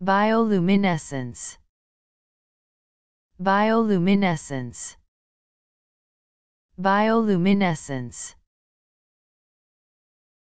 bioluminescence. Bioluminescence. Bioluminescence.